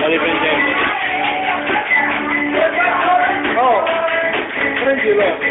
La riprendiamo. Oh, prendilo.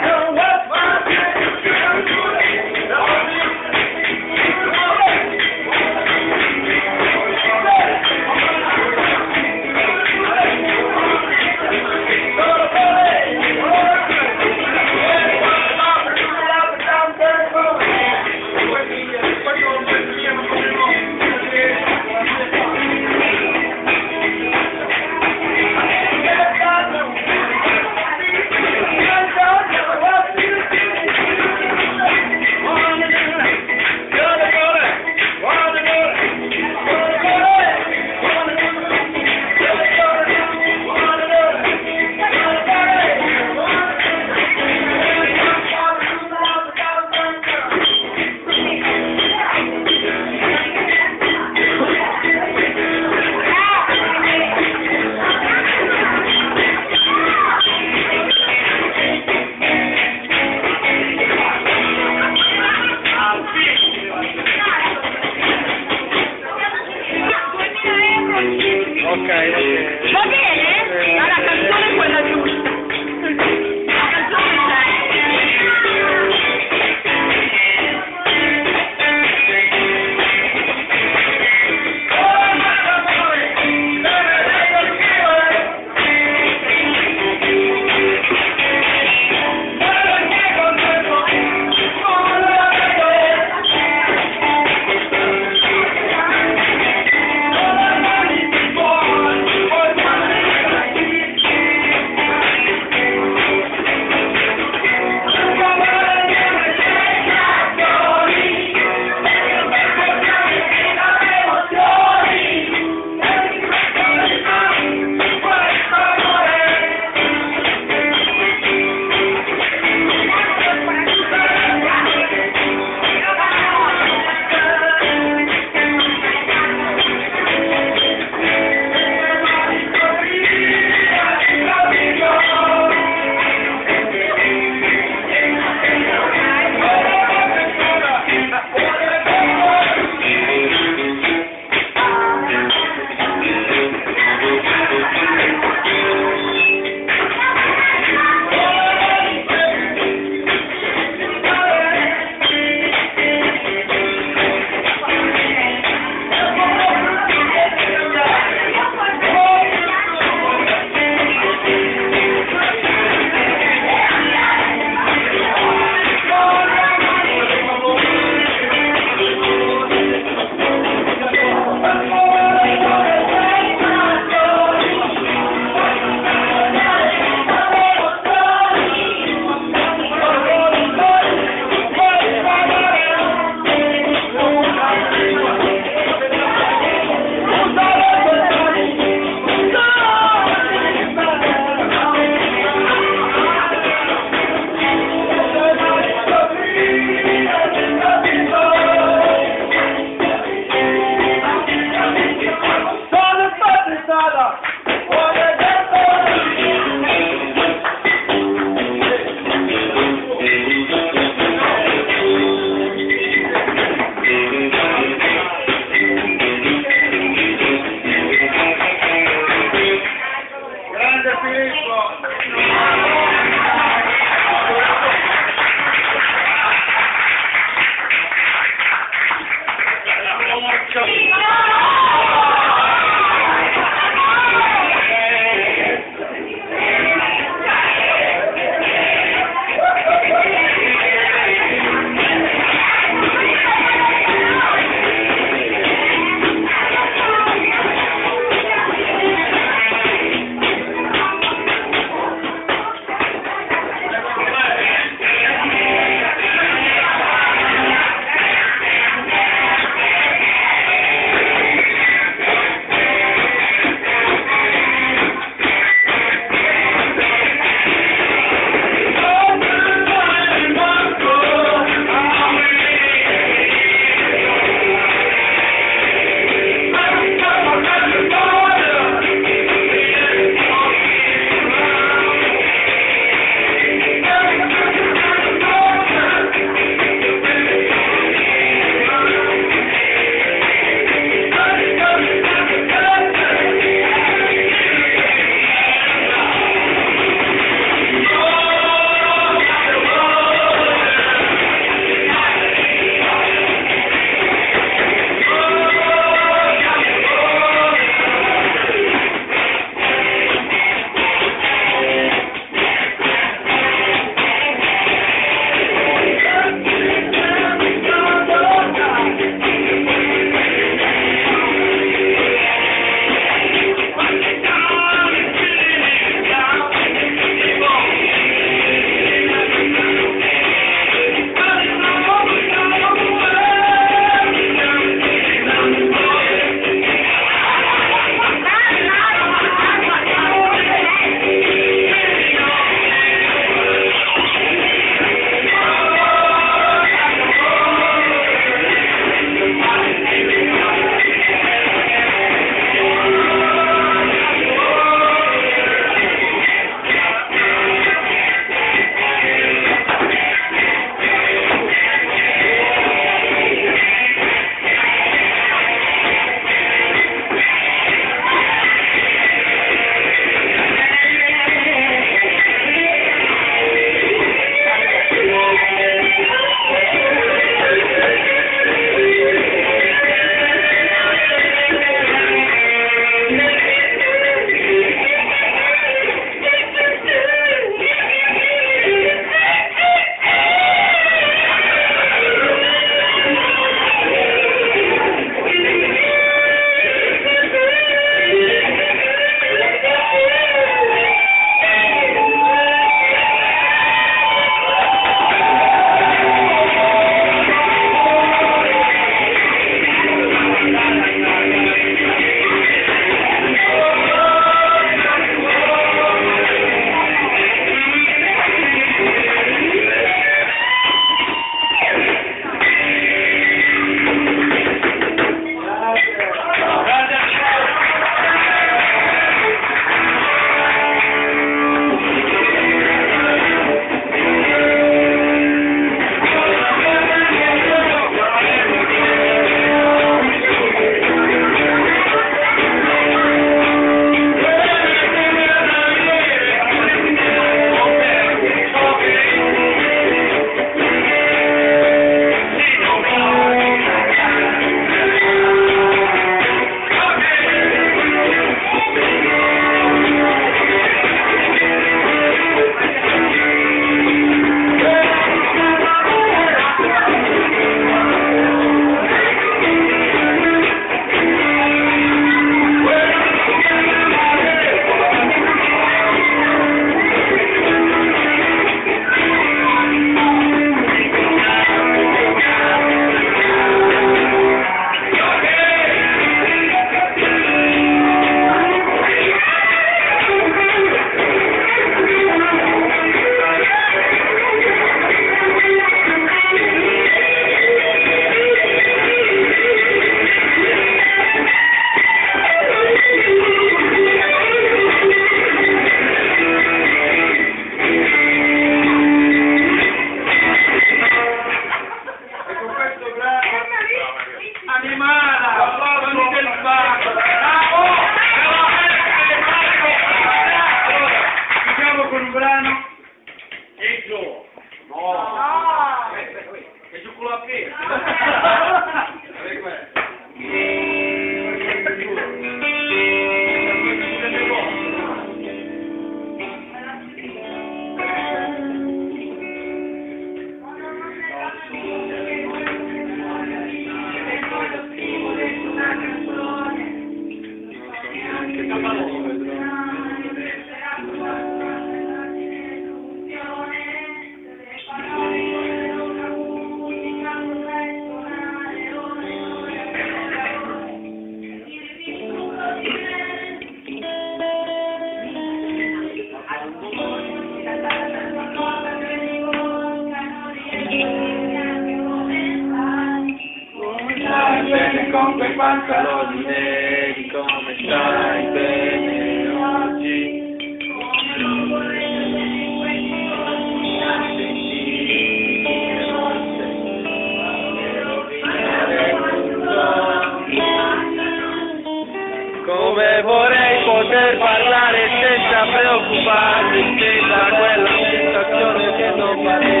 vorrei poter parlare senza preoccuparmi, senza quella sensazione che non parli.